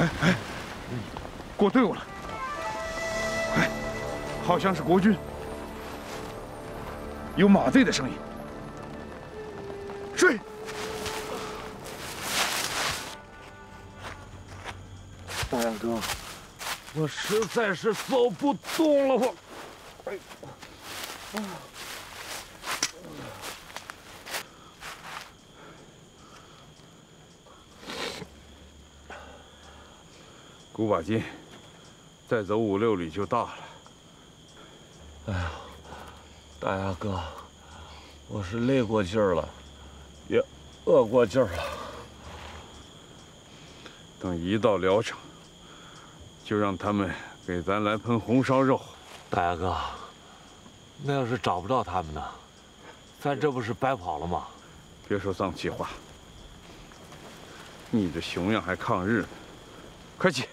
哎哎，过队伍了！哎，好像是国军，有马队的声音。追！大杨哥，我实在是走不动了，我。哎，古把金，再走五六里就到了。哎呀，大牙哥，我是累过劲儿了，也饿过劲儿了。等一到聊城，就让他们给咱来盆红烧肉。大牙哥，那要是找不到他们呢？咱这不是白跑了吗？别说丧气话，你这熊样还抗日呢，快起！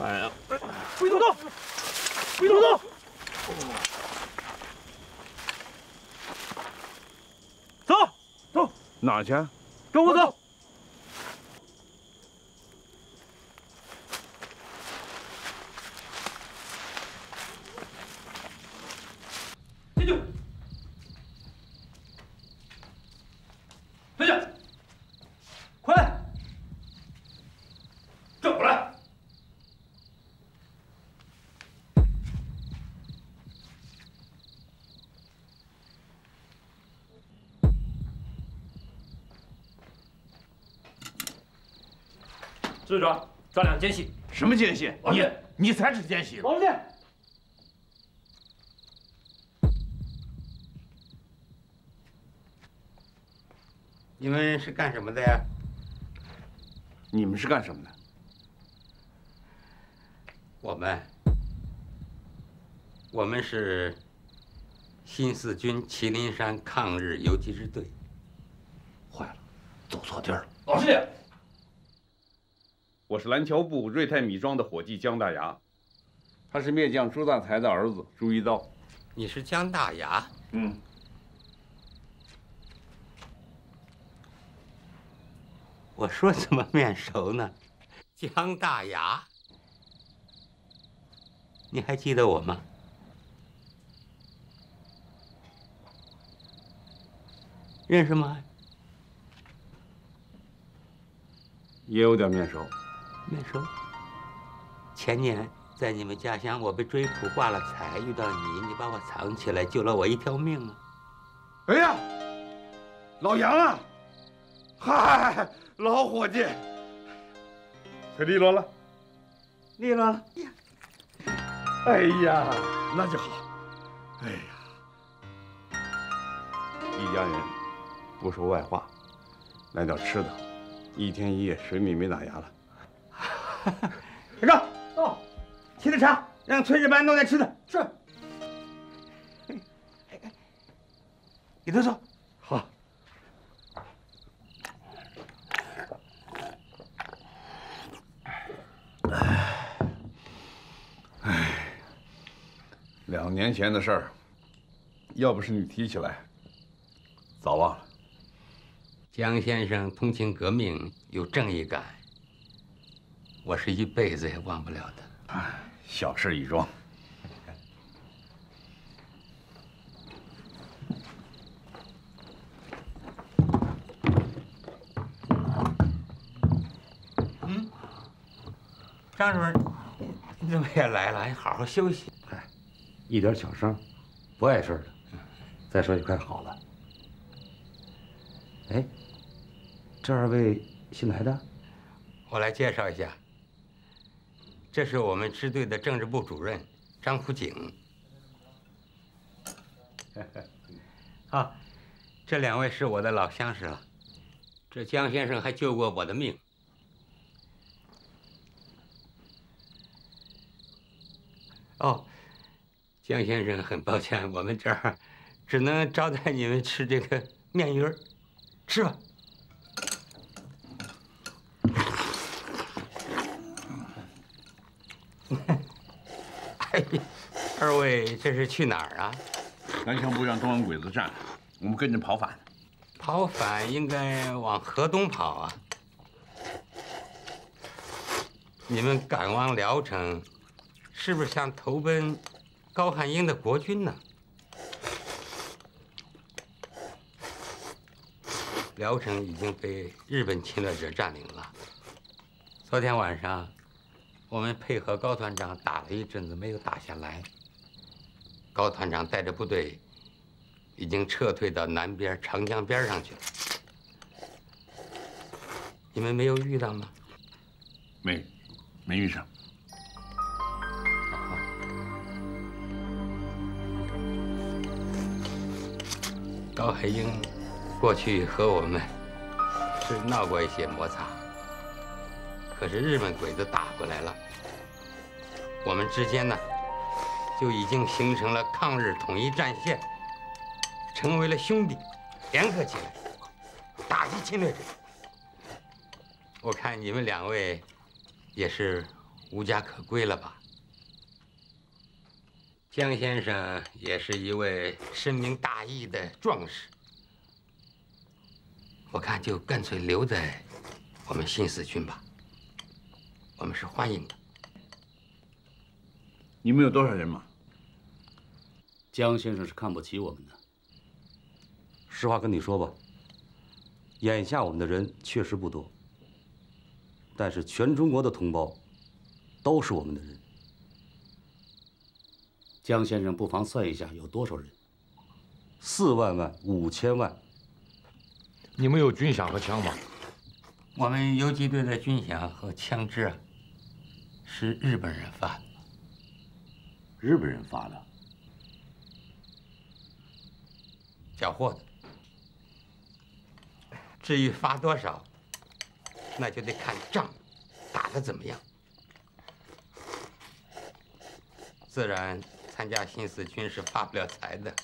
哎呀，别动动，别动动，走走，哪去？跟我走。师长，咱俩奸细。什么奸细？你你才是奸细。王建，你们是干什么的呀？你们是干什么的？我们，我们是新四军麒麟山抗日游击支队。坏了，走错地儿了。老师爷。我是蓝桥部瑞泰米庄的伙计姜大牙，他是灭将朱大才的儿子朱一刀。你是姜大牙？嗯。我说怎么面熟呢？姜大牙，你还记得我吗？认识吗？也有点面熟。面熟。前年在你们家乡，我被追捕挂了彩，遇到你，你把我藏起来，救了我一条命啊！哎呀，老杨啊，嗨，老伙计，可利落了，利落了。哎呀，那就好。哎呀，一家人不说外话，来点吃的，一天一夜水米没打牙了。小赵，到，沏点茶，让炊事班弄点吃的。是。里头坐。好。哎，两年前的事儿，要不是你提起来，早忘了。江先生通情革命，有正义感。我是一辈子也忘不了的。哎，小事一桩。嗯，张主任，你怎么也来了？你好好休息。嗨，一点小伤，不碍事的。再说也快好了。哎，这二位新来的？我来介绍一下。这是我们支队的政治部主任张福景。好，这两位是我的老相识了。这江先生还救过我的命。哦，江先生，很抱歉，我们这儿只能招待你们吃这个面鱼儿，吃吧。哎呀，二位这是去哪儿啊？南墙部让东洋鬼子占了，我们跟着跑反。跑反应该往河东跑啊。你们赶往聊城，是不是想投奔高汉英的国军呢？聊城已经被日本侵略者占领了。昨天晚上，我们配合高团长打了一阵子，没有打下来。高团长带着部队已经撤退到南边长江边上去了。你们没有遇到吗？没，没遇上。高海英过去和我们是闹过一些摩擦，可是日本鬼子打过来了，我们之间呢就已经形成了抗日统一战线，成为了兄弟，联合起来打击侵略者。我看你们两位也是无家可归了吧？江先生也是一位深明大义的壮士，我看就干脆留在我们新四军吧。我们是欢迎的。你们有多少人马？江先生是看不起我们的。实话跟你说吧，眼下我们的人确实不多，但是全中国的同胞都是我们的人。江先生不妨算一下有多少人？四万万、五千万。你们有军饷和枪吗？我们游击队的军饷和枪支啊，是日本人发的。日本人发的。缴获的。至于发多少，那就得看仗打得怎么样。自然。参加新四军是发不了财的，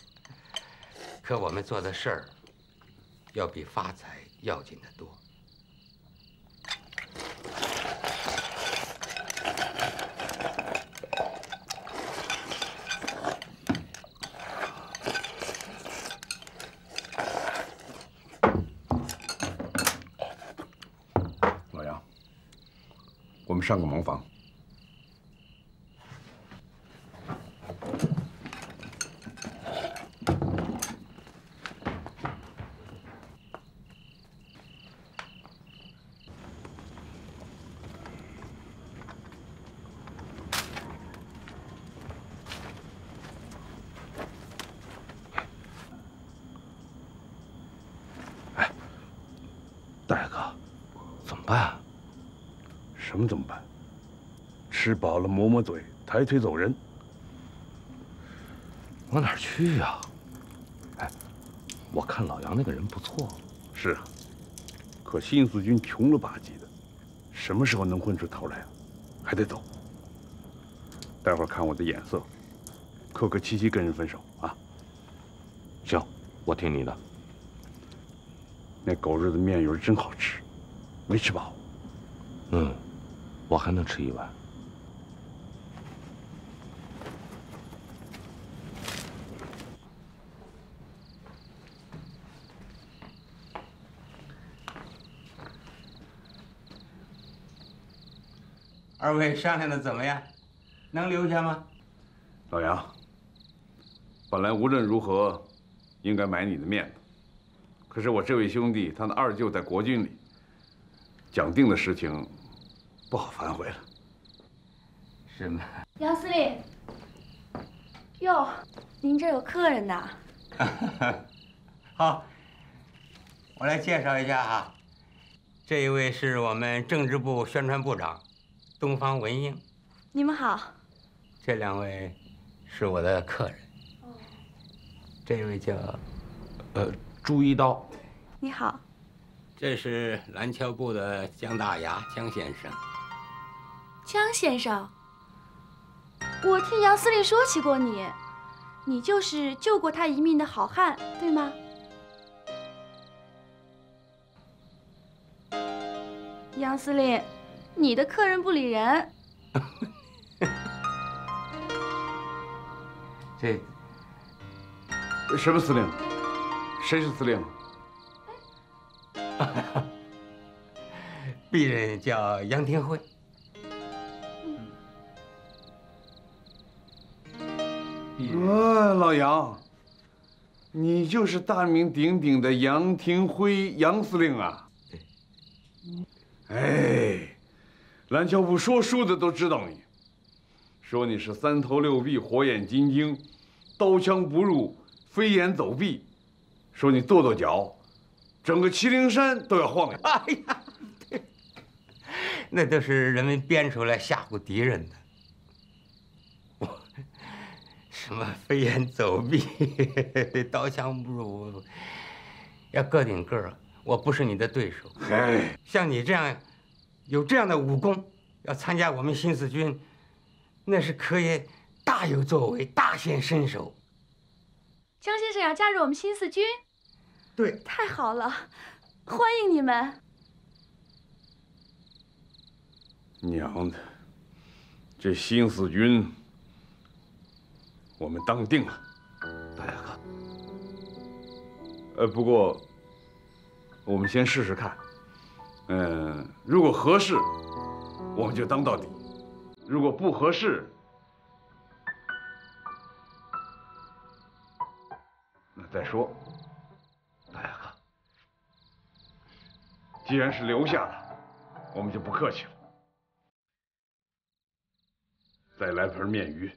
可我们做的事儿要比发财要紧得多。上个茅房。哎大哥，怎么办啊？什么怎么办？吃饱了抹抹嘴，抬腿走人。往哪儿去呀？哎，我看老杨那个人不错。是啊，可新四军穷了吧唧的，什么时候能混出头来啊？还得走。待会儿看我的眼色，客客气气跟人分手啊。行，我听你的。那狗日的面鱼真好吃，没吃饱。嗯，我还能吃一碗。二位商量的怎么样？能留下吗？老杨，本来无论如何，应该买你的面子。可是我这位兄弟，他的二舅在国军里，讲定的事情，不好反悔了。是吗？杨司令，哟，您这有客人呐。好，我来介绍一下哈，这一位是我们政治部宣传部长，东方文英。你们好。这两位是我的客人。这位叫，呃。朱一刀，你好。这是蓝桥部的江大牙，江先生。江先生，我听杨司令说起过你，你就是救过他一命的好汉，对吗？杨司令，你的客人不理人。这什么司令？谁是司令？鄙人叫杨天辉。呃，老杨，你就是大名鼎鼎的杨廷辉杨司令啊？哎，蓝桥部说书的都知道你，说你是三头六臂、火眼金睛，刀枪不入、飞檐走壁，说你跺跺脚，整个麒麟山都要晃悠。哎呀，那都是人们编出来吓唬敌人的。我什么飞檐走壁、刀枪不入，要个顶个儿，我不是你的对手。哎，像你这样有这样的武功，要参加我们新四军，那是可以大有作为、大显身手。江先生要加入我们新四军，对，太好了，欢迎你们。娘的，这新四军我们当定了。大牙哥，呃，不过我们先试试看。嗯，如果合适，我们就当到底；如果不合适，那再说。大牙哥，既然是留下了，我们就不客气了。再来盆面鱼。